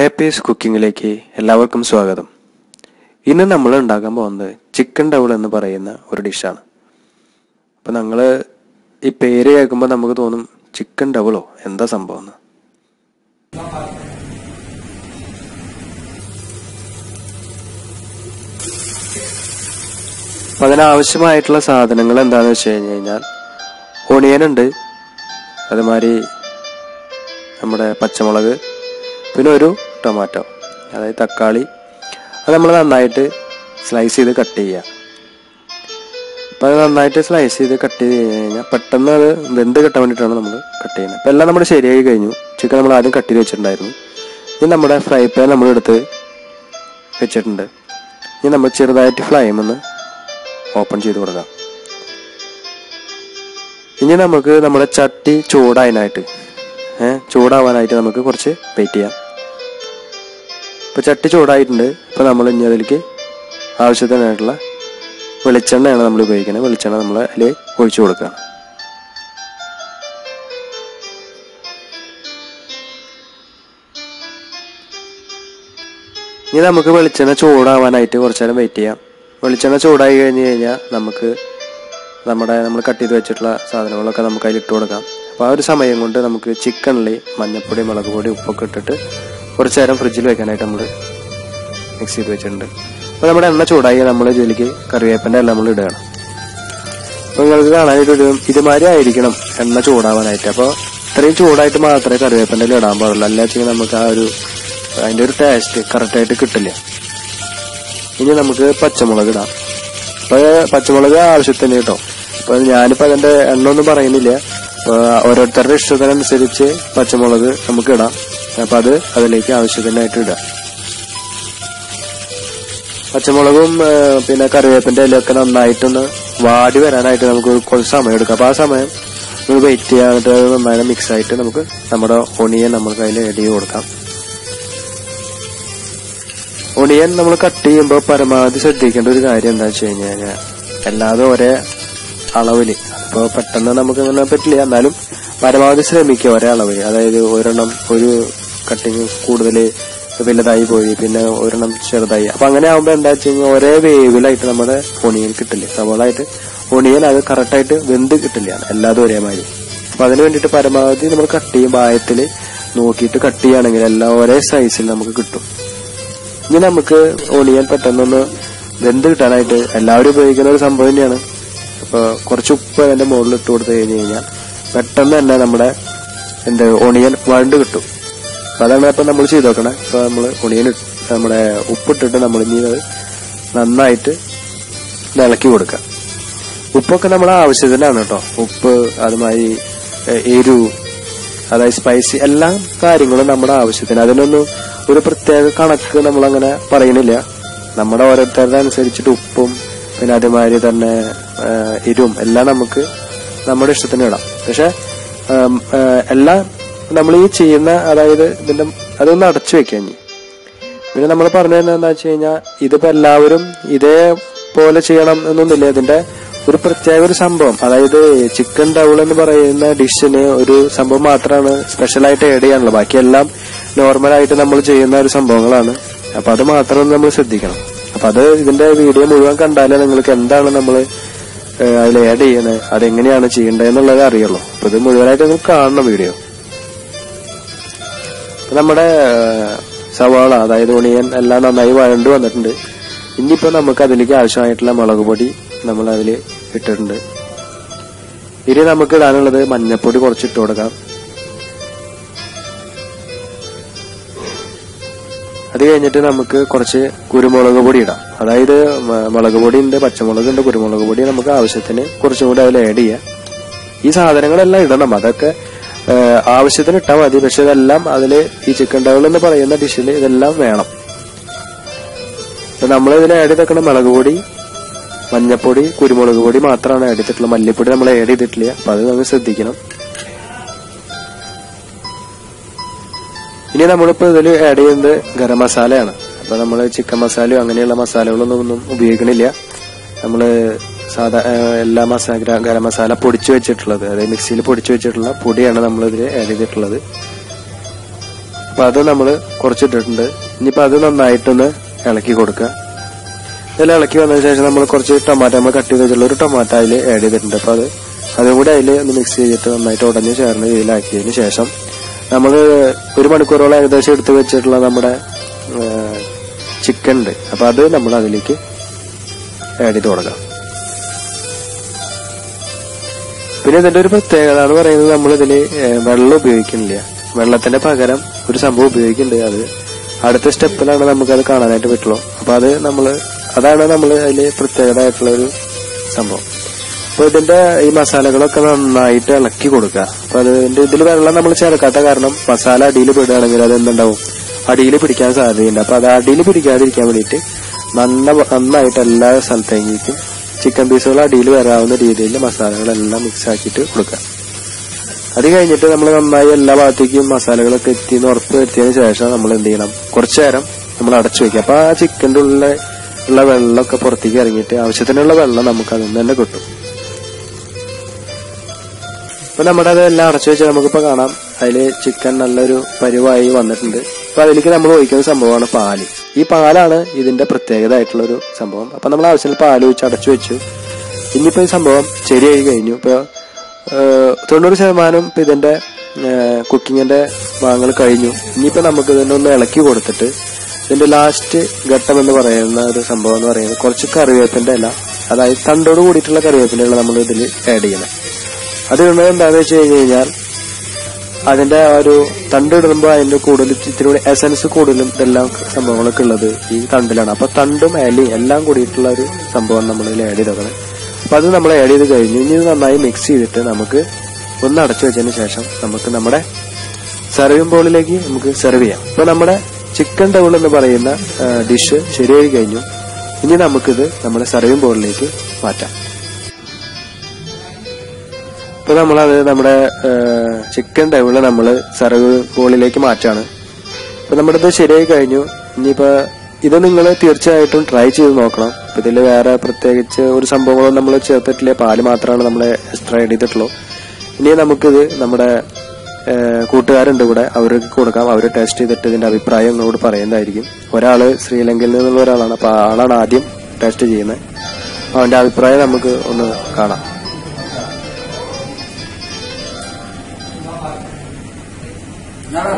ഹാപ്പീസ് കുക്കിങ്ങിലേക്ക് എല്ലാവർക്കും സ്വാഗതം. ഇന്ന് നമ്മൾ ഉണ്ടാക്കാൻ പോകുന്നത് ചിക്കൻ ഡബിൾ എന്ന് പറയുന്ന ഒരു ഡിഷാണ് അപ്പം നമ്മൾ ഈ പേര് കേൾക്കുമ്പോൾ നമുക്ക് തോന്നും ചിക്കൻ ഡബിളോ എന്താ സംഭവം എന്ന്? അപ്പം അതിനാവശ്യമായിട്ടുള്ള സാധനങ്ങൾ എന്താണെന്ന് വെച്ച് കഴിഞ്ഞ് കഴിഞ്ഞാൽ ഒണിയൻ ഉണ്ട് അതുമാതിരി നമ്മുടെ പച്ചമുളക് പിന്നെ ഒരു ടൊമാറ്റോ അതായത് തക്കാളി. അത് നമ്മൾ നന്നായിട്ട് സ്ലൈസ് ചെയ്ത് കട്ട് ചെയ്യുക അപ്പം അത് നന്നായിട്ട് സ്ലൈസ് ചെയ്ത് കട്ട് ചെയ്ത് കഴിഞ്ഞ് കഴിഞ്ഞാൽ പെട്ടെന്ന് അത് വെന്ത് കിട്ടാൻ വേണ്ടിയിട്ടാണ് നമ്മൾ കട്ട് ചെയ്യുന്നത്. അപ്പം എല്ലാം നമ്മുടെ ശരിയായി കഴിഞ്ഞു. ചിക്കൻ നമ്മൾ ആദ്യം കട്ട് ചെയ്ത് വെച്ചിട്ടുണ്ടായിരുന്നു. ഇനി നമ്മുടെ ഫ്രൈ പാൻ നമ്മളെടുത്ത് വെച്ചിട്ടുണ്ട്. ഇനി നമ്മൾ ചെറുതായിട്ട് ഫ്ലെയിം ഒന്ന് ഓപ്പൺ ചെയ്ത് കൊടുക്കാം. ഇനി നമുക്ക് നമ്മുടെ ചട്ടി ചൂടായതിനായിട്ട് ഏഹ് ചൂടാവാനായിട്ട് നമുക്ക് കുറച്ച് വെയിറ്റ് ചെയ്യാം. ഇപ്പോൾ ചട്ടി ചൂടായിട്ടുണ്ട്. ഇപ്പോൾ നമ്മൾ ഇനി അതിലേക്ക് ആവശ്യത്തിനായിട്ടുള്ള വെളിച്ചെണ്ണയാണ് നമ്മൾ ഉപയോഗിക്കുന്നത്. വെളിച്ചെണ്ണ നമ്മൾ അതിൽ ഒഴിച്ചു കൊടുക്കുക ഇനി നമുക്ക് വെളിച്ചെണ്ണ ചൂടാവാനായിട്ട് കുറച്ച് നേരം വെയിറ്റ് ചെയ്യാം. വെളിച്ചെണ്ണ ചൂടായി കഴിഞ്ഞ് കഴിഞ്ഞാൽ നമുക്ക് നമ്മുടെ നമ്മൾ കട്ട് ചെയ്ത് വെച്ചിട്ടുള്ള സാധനങ്ങളൊക്കെ നമുക്ക് അതിൽ ഇട്ട് കൊടുക്കാം. അപ്പോൾ ആ ഒരു സമയം കൊണ്ട് നമുക്ക് ചിക്കനിൽ മഞ്ഞപ്പൊടി മുളക് പൊടി ഉപ്പൊക്കെ ഇട്ടിട്ട് കുറച്ച് നേരം ഫ്രിഡ്ജിൽ വെക്കാനായിട്ട് നമ്മൾ മിക്സ് ചെയ്ത് വെച്ചിട്ടുണ്ട്. അപ്പോൾ നമ്മുടെ എണ്ണ ചൂടായി നമ്മൾ ഇതിലേക്ക് കറിവേപ്പിന്റെ എല്ലാം നമ്മൾ ഇടുകയാണ്. അപ്പോൾ നിങ്ങൾക്ക് കാണാനായിട്ട് ഒരു ഇതുമാതിരി ആയിരിക്കണം എണ്ണ ചൂടാവാനായിട്ട്. അപ്പോൾ ഇത്രയും ചൂടായിട്ട് മാത്രമേ കറിവേപ്പിന്റെ ഇടാൻ പാടുള്ളൂ. അല്ല വെച്ചാൽ നമുക്ക് ആ ഒരു അതിന്റെ ഒരു ടേസ്റ്റ് കറക്റ്റായിട്ട് കിട്ടില്ല. ഇനി നമുക്ക് പച്ചമുളക് ഇടാം. അപ്പോൾ പച്ചമുളക് ആവശ്യത്തിന് കേട്ടോ. അപ്പോൾ ഞാനിപ്പോൾ അതിന്റെ എണ്ണ ഒന്നും പറയുന്നില്ല. ഓരോരുത്തരുടെ ഇഷ്ടത്തിനനുസരിച്ച് പച്ചമുളക് നമുക്ക് ഇടാം. അപ്പം അത് അതിലേക്ക് ആവശ്യത്തിനായിട്ട് ഇടുക പച്ചമുളകും പിന്നെ കറിവേപ്പിന്റെ ഇലയൊക്കെ നന്നായിട്ടൊന്ന് വാടി വരാനായിട്ട് നമുക്ക് കുറച്ച് സമയം എടുക്കാം. അപ്പൊ ആ സമയം നമുക്ക് വെയിറ്റ് ചെയ്യാനായിട്ട് നന്നായി മിക്സ് ആയിട്ട് നമുക്ക് നമ്മുടെ ഒണിയൻ നമുക്ക് അതിൽ ചെയ്ത് കൊടുക്കാം. ഒണിയൻ നമ്മൾ കട്ട് ചെയ്യുമ്പോൾ പരമാവധി ശ്രദ്ധിക്കേണ്ട ഒരു കാര്യം എന്താ വെച്ച് കഴിഞ്ഞ് കഴിഞ്ഞാൽ അല്ലാതെ ഒരേ അളവിൽ അപ്പോൾ പെട്ടെന്ന് നമുക്ക് അങ്ങനെ പറ്റില്ല. എന്നാലും പരമാവധി ശ്രമിക്കുക ഒരേ അളവിൽ അതായത് ഒരെണ്ണം ഒരു കട്ടിങ് കൂടുതൽ വലുതായി പോയി പിന്നെ ഒരെണ്ണം ചെറുതായി. അപ്പൊ അങ്ങനെ ആകുമ്പോൾ എന്താ വെച്ച് കഴിഞ്ഞാൽ ഒരേ വേവിലായിട്ട് നമ്മുടെ ഒണിയൻ കിട്ടില്ല? സവാളായിട്ട് ഒണിയൻ അത് കറക്റ്റായിട്ട് വെന്ത് കിട്ടില്ല. എല്ലാതും ഒരേമാതിരി അപ്പൊ അതിന് വേണ്ടിയിട്ട് പരമാവധി നമ്മൾ കട്ട് ചെയ്യും പായത്തിൽ നോക്കിയിട്ട് കട്ട് ചെയ്യുകയാണെങ്കിൽ എല്ലാം ഒരേ സൈസിൽ നമുക്ക് കിട്ടും. ഇനി നമുക്ക് ഒണിയൻ പെട്ടെന്നൊന്ന് വെന്ത് കിട്ടാനായിട്ട് എല്ലാവരും ഉപയോഗിക്കുന്ന ഒരു സംഭവം തന്നെയാണ്. അപ്പോൾ കുറച്ച് ഉപ്പ് അതിന്റെ മുകളിൽ ഇട്ട് കൊടുത്തു കഴിഞ്ഞു കഴിഞ്ഞാൽ പെട്ടെന്ന് തന്നെ നമ്മുടെ എന്താ ഒണിയൻ വണ്ട് കിട്ടും. അപ്പൊ അതാണ് ഇപ്പൊ നമ്മൾ ചെയ്ത് നോക്കണേ ഇപ്പൊ നമ്മൾ കുണിയന് നമ്മുടെ ഉപ്പിട്ടിട്ട് നമ്മൾ ഇനി അത് നന്നായിട്ട് ഇളക്കി കൊടുക്കുക. ഉപ്പൊക്കെ നമ്മുടെ ആവശ്യത്തിനാണ് കേട്ടോ. ഉപ്പ് അതുമായി എരു അതായത് സ്പൈസി എല്ലാ കാര്യങ്ങളും നമ്മുടെ ആവശ്യത്തിന്. അതിനൊന്നും ഒരു പ്രത്യേക കണക്ക് നമ്മൾ അങ്ങനെ പറയുന്നില്ല നമ്മുടെ ഓരോരുത്തരുടെ അനുസരിച്ചിട്ട് ഉപ്പും പിന്നെ അതുമാതിരി തന്നെ എരിവും എല്ലാം നമുക്ക് നമ്മുടെ ഇഷ്ടത്തിന് ഇടാം. പക്ഷെ എല്ലാം നമ്മൾ ഈ ചെയ്യുന്ന അതായത് ഇതിന്റെ അതൊന്ന് അടച്ചു വെക്കാൻ പിന്നെ നമ്മൾ പറഞ്ഞു തന്നെ എന്താ വെച്ച് കഴിഞ്ഞാൽ ഇതിപ്പോ എല്ലാവരും ഇതേപോലെ ചെയ്യണം എന്നൊന്നുമില്ല. ഇതിന്റെ ഒരു പ്രത്യേക ഒരു സംഭവം. അതായത് ചിക്കൻ ഡൗൾ എന്ന് പറയുന്ന ഡിഷിന് ഒരു സംഭവം മാത്രമാണ് സ്പെഷ്യലായിട്ട് ആഡ് ചെയ്യാനുള്ളത്. ബാക്കിയെല്ലാം നോർമലായിട്ട് നമ്മൾ ചെയ്യുന്ന ഒരു സംഭവങ്ങളാണ്. അപ്പൊ അത് മാത്രം നമ്മൾ ശ്രദ്ധിക്കണം. അപ്പൊ അത് ഇതിന്റെ വീഡിയോ മുഴുവൻ കണ്ടാലേ നിങ്ങൾക്ക് എന്താണ് നമ്മൾ അതിൽ ആഡ് ചെയ്യുന്നത് അതെങ്ങനെയാണ് ചെയ്യേണ്ടത് എന്നുള്ളത് അറിയുള്ളൂ. അപ്പൊ ഇത് മുഴുവനായിട്ട് നിങ്ങൾ കാണണം വീഡിയോ നമ്മുടെ സവാള അതായത് ഒണിയൻ എല്ലാം നന്നായി വഴണ്ടു വന്നിട്ടുണ്ട്. ഇനിയിപ്പോ നമുക്ക് അതിലേക്ക് ആവശ്യമായിട്ടുള്ള മുളക് പൊടി നമ്മൾ അതിൽ ഇട്ടിട്ടുണ്ട്. ഇനി നമുക്ക് ഇടാനുള്ളത് മഞ്ഞപ്പൊടി കുറച്ച് ഇട്ട് കൊടുക്കാം. അത് കഴിഞ്ഞിട്ട് നമുക്ക് കുറച്ച് കുരുമുളക് പൊടി ഇടാം. അതായത് മുളക് പൊടി ഉണ്ട് പച്ചമുളക് ഉണ്ട് കുരുമുളക് പൊടി നമുക്ക് ആവശ്യത്തിന് കുറച്ചും കൂടി അതിൽ ആഡ് ചെയ്യാം. ഈ സാധനങ്ങളെല്ലാം ഇടണം. അതൊക്കെ ആവശ്യത്തിന് ഇട്ടാൽ മതി പക്ഷെ ഇതെല്ലാം അതിൽ ഈ ചിക്കൻ ഡബിൾ എന്ന് പറയുന്ന ഡിഷിൽ ഇതെല്ലാം വേണം. നമ്മൾ ഇതിൽ ആഡ് ചെയ്തേക്കുന്ന മുളക് പൊടി മഞ്ഞപ്പൊടി കുരുമുളക് പൊടി മാത്രമാണ് ആഡ് ചെയ്തിട്ടുള്ളത്. മല്ലിപ്പൊടി നമ്മൾ ആഡ് ചെയ്തിട്ടില്ല അപ്പൊ അത് നമ്മൾ ശ്രദ്ധിക്കണം. ഇനി നമ്മളിപ്പോ ഇതിൽ ആഡ് ചെയ്യുന്നത് ഗരം മസാലയാണ്. അപ്പൊ നമ്മൾ ചിക്കൻ മസാലയോ അങ്ങനെയുള്ള മസാലകളൊന്നും ഒന്നും ഉപയോഗിക്കണില്ല. നമ്മൾ സാധാ എല്ലാ മസാല ഗരം മസാല പൊടിച്ചു വെച്ചിട്ടുള്ളത്. അതായത് മിക്സിയിൽ പൊടിച്ചു വെച്ചിട്ടുള്ള പൊടിയാണ് നമ്മൾ ഇതിൽ ആഡ് ചെയ്തിട്ടുള്ളത്. അപ്പൊ അത് നമ്മൾ കുറച്ചിട്ടിട്ടുണ്ട്. ഇനിയിപ്പോ അത് നന്നായിട്ടൊന്ന് ഇളക്കി കൊടുക്കുക. ഇതെല്ലാം ഇളക്കി വന്നതിന് ശേഷം നമ്മൾ കുറച്ച് ടൊമാറ്റോ നമ്മൾ കട്ട് ചെയ്ത് വെച്ചിട്ടുള്ള ഒരു ടൊമാറ്റോ അതിൽ ആഡ് ചെയ്തിട്ടുണ്ട്. അപ്പോൾ അത് അതും കൂടി അതിൽ ഒന്ന് മിക്സ് ചെയ്തിട്ട് നന്നായിട്ട് ഉടഞ്ഞ് ചേർന്ന് ഇതിലാക്കിയതിന് ശേഷം നമ്മൾ ഒരു മണിക്കൂറോളം ഏകദേശം എടുത്ത് വെച്ചിട്ടുള്ള നമ്മുടെ ചിക്കൻ ഉണ്ട്. അപ്പൊ അത് നമ്മൾ അതിലേക്ക് ആഡ് ചെയ്ത് കൊടുക്കാം. പിന്നെ ഇതിന്റെ ഒരു പ്രത്യേകത എന്ന് പറയുന്നത് നമ്മൾ ഇതിൽ വെള്ളം ഉപയോഗിക്കുന്നില്ല. വെള്ളത്തിന്റെ പകരം ഒരു സംഭവം ഉപയോഗിക്കുന്നുണ്ട്. അത് അടുത്ത സ്റ്റെപ്പിലാണ് നമുക്ക് അത് കാണാനായിട്ട് പറ്റുള്ളൂ. അപ്പൊ അത് നമ്മൾ അതാണ് നമ്മൾ അതിൽ പ്രത്യേകത ആയിട്ടുള്ള ഒരു സംഭവം. അപ്പൊ ഇതിന്റെ ഈ മസാലകളൊക്കെ നന്നായിട്ട് ഇളക്കി കൊടുക്കുക. അപ്പൊ അതിന്റെ ഇതിൽ വെള്ളം നമ്മൾ ചേർക്കാത്ത കാരണം മസാല അടിയിൽ പെടുകയാണെങ്കിൽ അത് എന്തുണ്ടാവും? അടിയിൽ പിടിക്കാൻ സാധ്യതയുണ്ട്. അപ്പൊ അത് അടിയിൽ പിടിക്കാതിരിക്കാൻ വേണ്ടിയിട്ട് നന്ന നന്നായിട്ട് എല്ലാ സ്ഥലത്തേക്കും ചിക്കൻ പീസുകൾ അടിയിൽ വരാവുന്ന രീതിയിൽ മസാലകളെല്ലാം മിക്സ് ആക്കിയിട്ട് കൊടുക്കുക. അത് കഴിഞ്ഞിട്ട് നമ്മൾ നന്നായി എല്ലാ ഭാഗത്തേക്കും മസാലകളൊക്കെ എത്തി എന്ന് ഉറപ്പ് വരുത്തിയതിനു ശേഷം നമ്മൾ എന്ത് ചെയ്യണം? കുറച്ചു നേരം നമ്മൾ അടച്ചു വെക്കുക അപ്പൊ ആ ചിക്കന്റെ ഉള്ളിൽ ഉള്ള വെള്ളമൊക്കെ പുറത്തേക്ക് ഇറങ്ങിയിട്ട് ആവശ്യത്തിനുള്ള വെള്ളം നമുക്ക് അതിൽ തന്നെ കിട്ടും. ഇപ്പൊ നമ്മുടെ അതെല്ലാം അടച്ചു വെച്ചാൽ നമുക്കിപ്പോ കാണാം. അതിൽ ചിക്കൻ നല്ലൊരു പരിവായി വന്നിട്ടുണ്ട്. അപ്പൊ അതിലേക്ക് നമ്മൾ ഒഴിക്കുന്ന സംഭവമാണ് പാൽ. ഈ പാലാണ് ഇതിന്റെ പ്രത്യേകത ആയിട്ടുള്ള ഒരു സംഭവം. അപ്പൊ നമ്മൾ ആവശ്യത്തിന് പാൽ ഒഴിച്ച് അടച്ചു വെച്ചു. ഇനിയിപ്പോ ഈ സംഭവം ശരിയായി കഴിഞ്ഞു. ഇപ്പൊ തൊണ്ണൂറ് ശതമാനം ഇപ്പൊ ഇതിന്റെ കുക്കിങ്ങിന്റെ ഭാഗങ്ങൾ കഴിഞ്ഞു. ഇനിയിപ്പോ നമുക്ക് ഇതിനെ ഒന്ന് ഇളക്കി കൊടുത്തിട്ട് ഇതിന്റെ ലാസ്റ്റ് ഘട്ടം എന്ന് പറയുന്ന ഒരു സംഭവം എന്ന് പറയുന്നത് കുറച്ച് കറിവേപ്പിന്റെ അല്ല അതായത് തണ്ടോട് കൂടിയിട്ടുള്ള കറിവേപ്പിന്റെ നമ്മൾ ഇതിൽ ആഡ് ചെയ്യണം. അത് എന്താണെന്ന് വെച്ച് കഴിഞ്ഞ് കഴിഞ്ഞാൽ അതിന്റെ ആ ഒരു തണ്ട് ഇടുമ്പോൾ അതിന്റെ കൂടുതൽ ഇത്തിരി എസൻസ് കൂടുതലും ഇതെല്ലാം സംഭവങ്ങളൊക്കെ ഉള്ളത് ഈ തണ്ടിലാണ്. അപ്പൊ തണ്ടും ഇലയും എല്ലാം കൂടിയിട്ടുള്ള ഒരു സംഭവം നമ്മൾ ഇതിൽ ആഡ് ചെയ്തേക്കണം. അപ്പൊ അത് നമ്മൾ ആഡ് ചെയ്ത് കഴിഞ്ഞു ഇനി നന്നായി മിക്സ് ചെയ്തിട്ട് നമുക്ക് ഒന്ന് അടച്ചു വെച്ചതിന് ശേഷം നമുക്ക് നമ്മുടെ സെർവിംഗ് ബോളിലേക്ക് നമുക്ക് സെർവ് ചെയ്യാം. അപ്പൊ നമ്മുടെ ചിക്കൻ ടൗൾ എന്ന് പറയുന്ന ഡിഷ് ശരിയായി കഴിഞ്ഞു. ഇനി നമുക്കിത് നമ്മുടെ സെർവിംഗ് ബോളിലേക്ക് മാറ്റാം. ഇപ്പൊ നമ്മളത് നമ്മുടെ ചിക്കൻ ടൈമിൽ നമ്മൾ സർവ് ബോളിലേക്ക് മാറ്റാണ്. അപ്പൊ നമ്മുടെ ഇത് ശരിയായി കഴിഞ്ഞു. ഇനിയിപ്പോ ഇത് നിങ്ങൾ തീർച്ചയായിട്ടും ട്രൈ ചെയ്ത് നോക്കണം. ഇപ്പൊ ഇതിൽ വേറെ പ്രത്യേകിച്ച് ഒരു സംഭവങ്ങളും നമ്മൾ ചേർത്തിട്ടില്ല. പാൽ മാത്രമാണ് നമ്മൾ എക്സ്ട്രാ ആഡ് ചെയ്തിട്ടുള്ളൂ. ഇനി നമുക്കിത് നമ്മുടെ കൂട്ടുകാരുണ്ട് ഇവിടെ അവർക്ക് കൊടുക്കാം. അവർ ടേസ്റ്റ് ചെയ്തിട്ട് ഇതിന്റെ അഭിപ്രായം നിങ്ങളോട് പറയുന്നതായിരിക്കും. ഒരാൾ ശ്രീലങ്കയിൽ നിന്നുള്ള ഒരാളാണ്. അപ്പൊ ആ ആളാണ് ആദ്യം ടേസ്റ്റ് ചെയ്യുന്നത്. അവന്റെ അഭിപ്രായം നമുക്ക് ഒന്ന് കാണാം.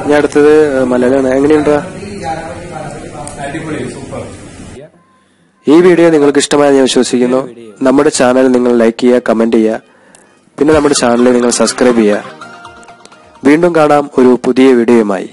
ഞാൻ അടുത്തത് മലയാളമാണ് എങ്ങനെയുണ്ടാ? ഈ വീഡിയോ നിങ്ങൾക്ക് ഇഷ്ടമായി ഞാൻ വിശ്വസിക്കുന്നു. നമ്മുടെ ചാനൽ നിങ്ങൾ ലൈക്ക് ചെയ്യുക കമന്റ് ചെയ്യുക. പിന്നെ നമ്മുടെ ചാനൽ നിങ്ങൾ സബ്സ്ക്രൈബ് ചെയ്യുക. വീണ്ടും കാണാം ഒരു പുതിയ വീഡിയോയുമായി.